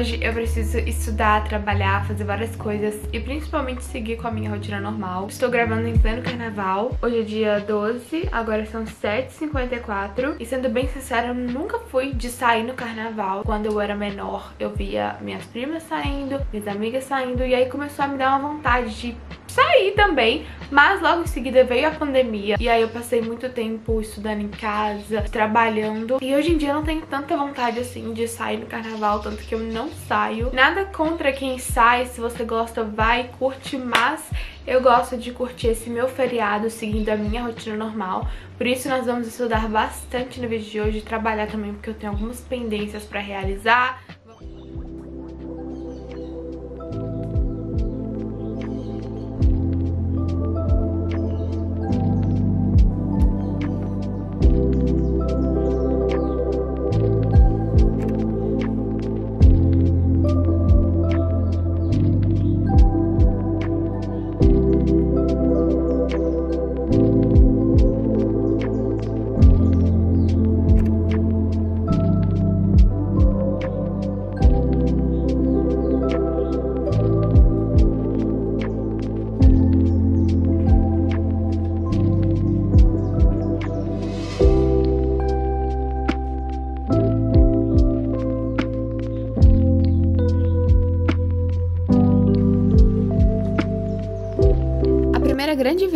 hoje eu preciso estudar, trabalhar, fazer várias coisas e principalmente seguir com a minha rotina normal. Estou gravando em pleno carnaval. Hoje é dia 12, agora são 7h54. E sendo bem sincera, eu nunca fui de sair no carnaval. Quando eu era menor, eu via minhas primas saindo, minhas amigas saindo, e aí começou a me dar uma vontade de sair também, mas logo em seguida veio a pandemia e aí eu passei muito tempo estudando em casa, trabalhando. E hoje em dia eu não tenho tanta vontade assim de sair no carnaval, tanto que eu não saio. Nada contra quem sai, se você gosta vai, curte, mas eu gosto de curtir esse meu feriado seguindo a minha rotina normal, por isso nós vamos estudar bastante no vídeo de hoje, trabalhar também porque eu tenho algumas pendências pra realizar,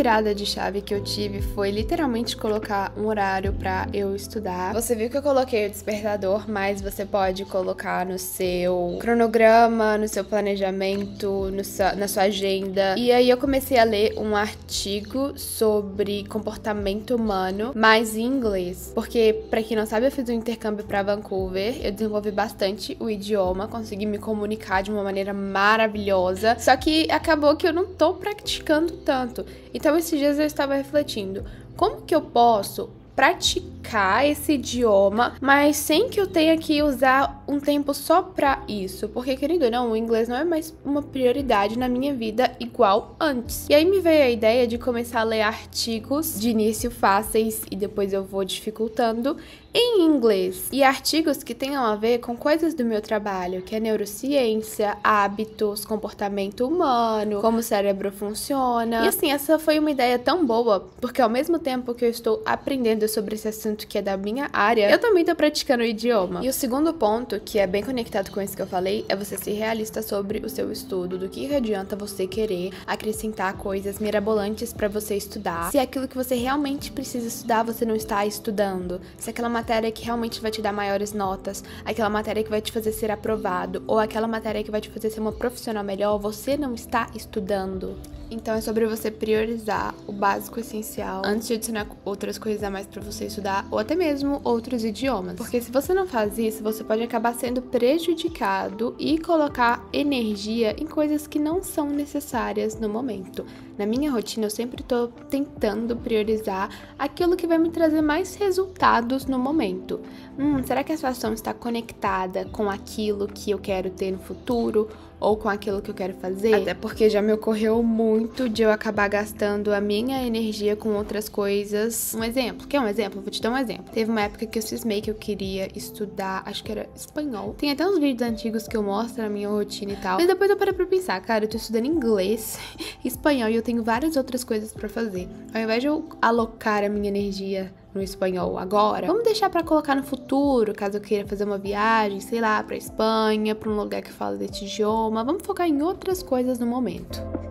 virada de chave que eu tive foi literalmente colocar um horário para eu estudar. Você viu que eu coloquei o despertador, mas você pode colocar no seu cronograma, no seu planejamento, no na sua agenda. E aí eu comecei a ler um artigo sobre comportamento humano, mas em inglês, porque para quem não sabe, eu fiz um intercâmbio para Vancouver, eu desenvolvi bastante o idioma, consegui me comunicar de uma maneira maravilhosa. Só que acabou que eu não tô praticando tanto. Então esses dias eu estava refletindo, como que eu posso praticar esse idioma, mas sem que eu tenha que usar um tempo só para isso, porque querido ou não, o inglês não é mais uma prioridade na minha vida igual antes. E aí me veio a ideia de começar a ler artigos de início fáceis e depois eu vou dificultando em inglês e artigos que tenham a ver com coisas do meu trabalho, que é neurociência, hábitos, comportamento humano, como o cérebro funciona. E assim, essa foi uma ideia tão boa, porque ao mesmo tempo que eu estou aprendendo sobre esse assunto que é da minha área, eu também estou praticando o idioma. E o segundo ponto, que é bem conectado com isso que eu falei, é você ser realista sobre o seu estudo, do que adianta você querer acrescentar coisas mirabolantes para você estudar, se é aquilo que você realmente precisa estudar você não está estudando, se aquela matéria que realmente vai te dar maiores notas, aquela matéria que vai te fazer ser aprovado, ou aquela matéria que vai te fazer ser uma profissional melhor, você não está estudando. Então é sobre você priorizar o básico essencial antes de adicionar outras coisas a mais para você estudar ou até mesmo outros idiomas. Porque se você não faz isso, você pode acabar sendo prejudicado e colocar energia em coisas que não são necessárias no momento. Na minha rotina, eu sempre estou tentando priorizar aquilo que vai me trazer mais resultados no momento. Hum, será que a situação está conectada com aquilo que eu quero ter no futuro? Ou com aquilo que eu quero fazer. Até porque já me ocorreu muito de eu acabar gastando a minha energia com outras coisas. Um exemplo, quer um exemplo? Vou te dar um exemplo. Teve uma época que eu cismei que eu queria estudar, acho que era espanhol. Tem até uns vídeos antigos que eu mostro a minha rotina e tal. Mas depois eu parei pra pensar, cara, eu tô estudando inglês, espanhol e eu tenho várias outras coisas para fazer. Ao invés de eu alocar a minha energia no espanhol agora, vamos deixar para colocar no futuro, caso eu queira fazer uma viagem, sei lá, para Espanha, para um lugar que fala desse idioma. Vamos focar em outras coisas no momento.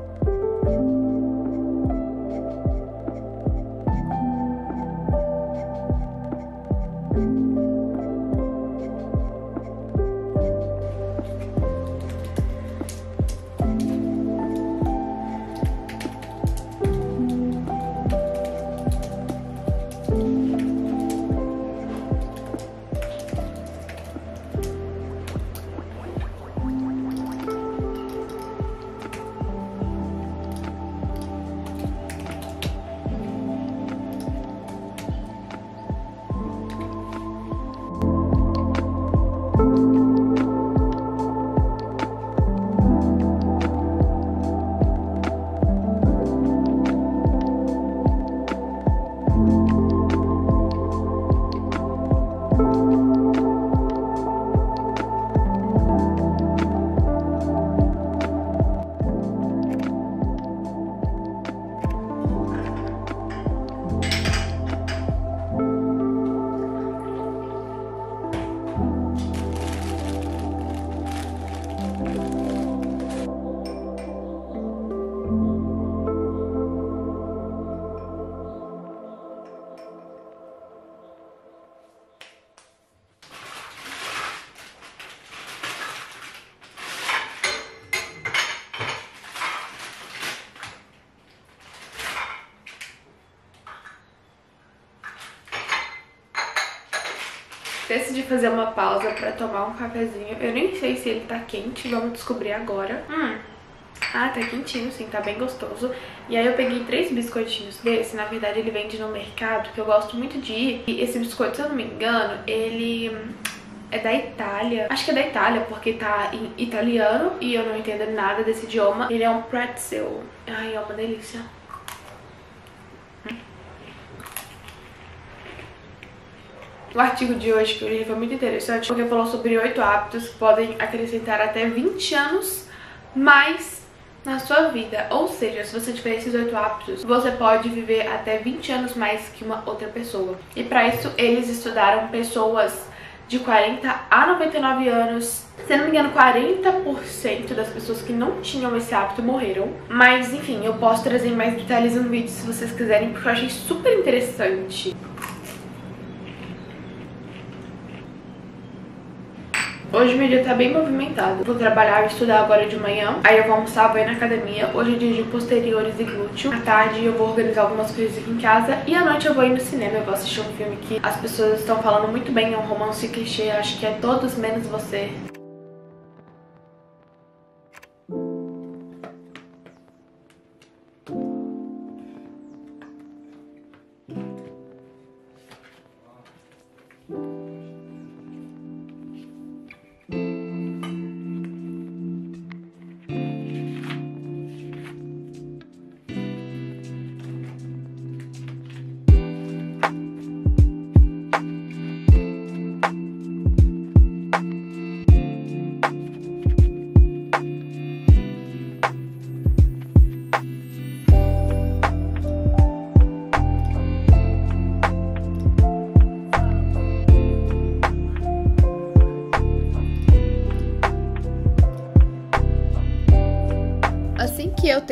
Decidi fazer uma pausa pra tomar um cafezinho. Eu nem sei se ele tá quente, vamos descobrir agora. Hum, ah, tá quentinho sim, tá bem gostoso. E aí eu peguei três biscoitinhos desse, na verdade ele vende no mercado, que eu gosto muito de ir. E esse biscoito, se eu não me engano, ele é da Itália. Acho que é da Itália, porque tá em italiano e eu não entendo nada desse idioma. Ele é um pretzel. Ai, é uma delícia. O artigo de hoje que eu li foi muito interessante porque falou sobre oito hábitos que podem acrescentar até 20 anos mais na sua vida. Ou seja, se você tiver esses oito hábitos, você pode viver até 20 anos mais que uma outra pessoa. E para isso, eles estudaram pessoas de 40 a 99 anos. Se não me engano, 40% das pessoas que não tinham esse hábito morreram. Mas, enfim, eu posso trazer mais detalhes no vídeo se vocês quiserem, porque eu achei super interessante. Hoje meu dia tá bem movimentado. Vou trabalhar e estudar agora de manhã. Aí eu vou almoçar, vou ir na academia. Hoje é dia de posteriores e glúteo. À tarde eu vou organizar algumas coisas aqui em casa. E à noite eu vou ir no cinema. Eu vou assistir um filme que as pessoas estão falando muito bem. É um romance clichê. Acho que é Todos Menos Você.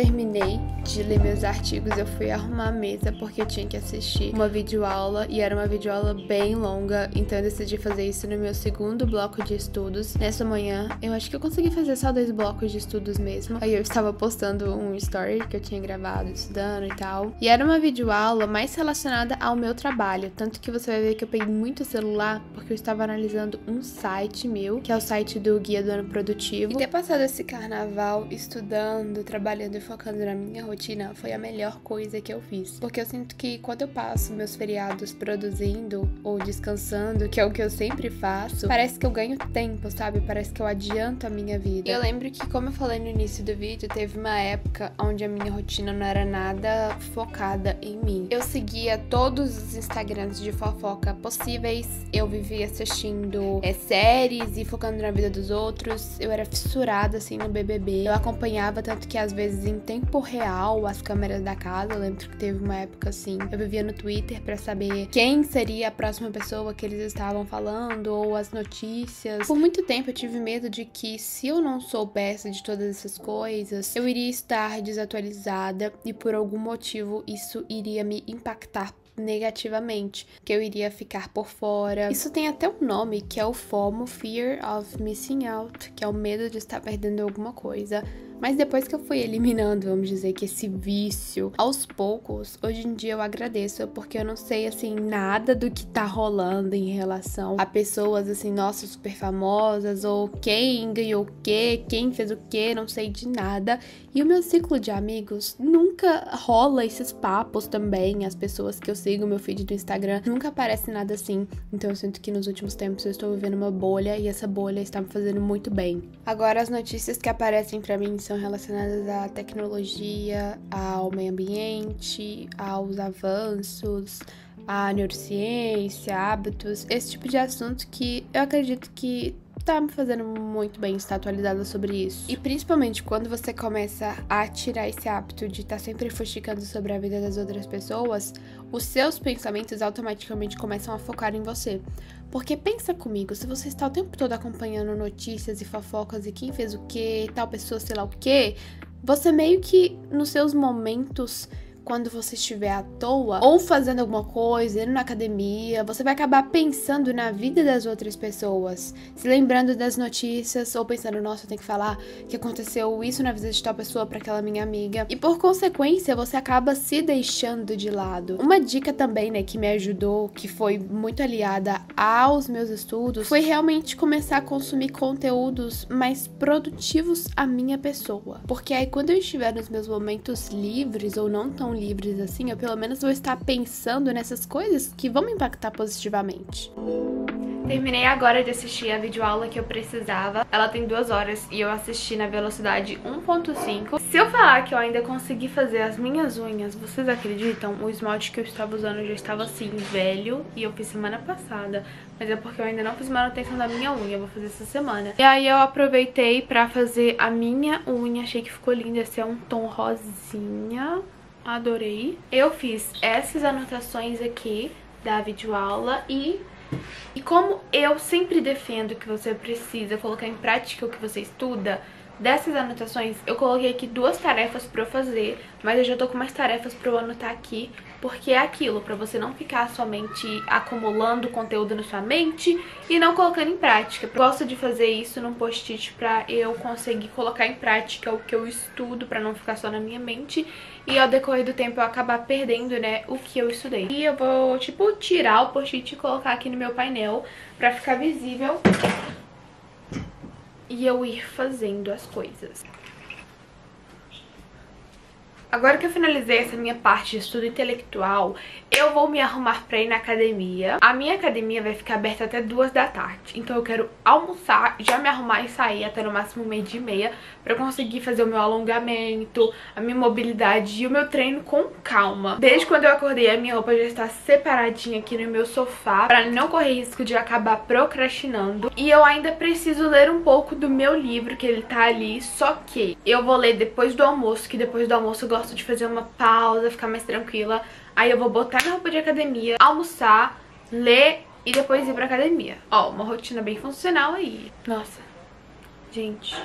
Que de ler meus artigos, eu fui arrumar a mesa porque eu tinha que assistir uma videoaula e era uma videoaula bem longa, então eu decidi fazer isso no meu segundo bloco de estudos. Nessa manhã, eu acho que eu consegui fazer só dois blocos de estudos mesmo. Aí eu estava postando um story que eu tinha gravado estudando e tal. E era uma videoaula mais relacionada ao meu trabalho, tanto que você vai ver que eu peguei muito celular porque eu estava analisando um site meu, que é o site do Guia do Ano Produtivo. E ter passado esse carnaval estudando, trabalhando e focando na minha rotina foi a melhor coisa que eu fiz. Porque eu sinto que quando eu passo meus feriados produzindo ou descansando, que é o que eu sempre faço, parece que eu ganho tempo, sabe? Parece que eu adianto a minha vida. Eu lembro que, como eu falei no início do vídeo, teve uma época onde a minha rotina não era nada focada em mim. Eu seguia todos os Instagrams de fofoca possíveis, eu vivia assistindo é, séries e focando na vida dos outros, eu era fissurada assim no BBB. Eu acompanhava tanto que às vezes em tempo real as câmeras da casa. Eu lembro que teve uma época assim, eu vivia no Twitter para saber quem seria a próxima pessoa que eles estavam falando ou as notícias. Por muito tempo eu tive medo de que se eu não soubesse de todas essas coisas, eu iria estar desatualizada e por algum motivo isso iria me impactar negativamente, que eu iria ficar por fora. Isso tem até um nome que é o FOMO, Fear of Missing Out, que é o medo de estar perdendo alguma coisa. Mas depois que eu fui eliminando, vamos dizer que esse vício, aos poucos, hoje em dia eu agradeço, porque eu não sei, assim, nada do que tá rolando em relação a pessoas, assim, nossa, super famosas, ou quem ganhou o quê, quem fez o quê, não sei de nada. E o meu ciclo de amigos nunca rola esses papos também. As pessoas que eu sigo, meu feed do Instagram, nunca aparece nada assim. Então eu sinto que nos últimos tempos eu estou vivendo uma bolha e essa bolha está me fazendo muito bem. Agora, as notícias que aparecem para mim são são relacionadas à tecnologia, ao meio ambiente, aos avanços, à neurociência, hábitos, esse tipo de assunto que eu acredito que tá me fazendo muito bem estar atualizada sobre isso. E principalmente quando você começa a tirar esse hábito de estar tá sempre fuxicando sobre a vida das outras pessoas, os seus pensamentos automaticamente começam a focar em você. Porque pensa comigo, se você está o tempo todo acompanhando notícias e fofocas e quem fez o que, tal pessoa, sei lá o que, você meio que nos seus momentos quando você estiver à toa ou fazendo alguma coisa, indo na academia, você vai acabar pensando na vida das outras pessoas, se lembrando das notícias ou pensando, nossa, eu tenho que falar que aconteceu isso na vida de tal pessoa para aquela minha amiga. E por consequência, você acaba se deixando de lado. Uma dica também, né, que me ajudou, que foi muito aliada aos meus estudos, foi realmente começar a consumir conteúdos mais produtivos à minha pessoa. Porque aí quando eu estiver nos meus momentos livres ou não tão livres assim, eu pelo menos vou estar pensando nessas coisas que vão me impactar positivamente. Terminei agora de assistir a videoaula que eu precisava. Ela tem duas horas e eu assisti na velocidade 1.5. Se eu falar que eu ainda consegui fazer as minhas unhas, vocês acreditam? O esmalte que eu estava usando já estava assim, velho. E eu fiz semana passada. Mas é porque eu ainda não fiz manutenção da minha unha. Vou fazer essa semana. E aí eu aproveitei pra fazer a minha unha. Achei que ficou linda. Esse é um tom rosinha. Adorei. Eu fiz essas anotações aqui da videoaula e e como eu sempre defendo que você precisa colocar em prática o que você estuda, dessas anotações eu coloquei aqui duas tarefas pra eu fazer, mas eu já tô com mais tarefas pra eu anotar aqui, porque é aquilo, pra você não ficar somente acumulando conteúdo na sua mente e não colocando em prática. Eu gosto de fazer isso num post-it pra eu conseguir colocar em prática o que eu estudo, pra não ficar só na minha mente e ao decorrer do tempo eu acabar perdendo, né, o que eu estudei. E eu vou, tipo, tirar o post-it e colocar aqui no meu painel pra ficar visível e eu ir fazendo as coisas. Agora que eu finalizei essa minha parte de estudo intelectual, eu vou me arrumar pra ir na academia. A minha academia vai ficar aberta até duas da tarde, então eu quero almoçar, já me arrumar e sair até no máximo meio dia e meia pra conseguir fazer o meu alongamento, a minha mobilidade e o meu treino com calma. Desde quando eu acordei, a minha roupa já está separadinha aqui no meu sofá pra não correr risco de acabar procrastinando. E eu ainda preciso ler um pouco do meu livro, que ele tá ali, só que eu vou ler depois do almoço, que depois do almoço eu gosto gosto de fazer uma pausa, ficar mais tranquila. Aí eu vou botar minha roupa de academia, almoçar, ler e depois ir pra academia. Ó, uma rotina bem funcional aí. Nossa, gente...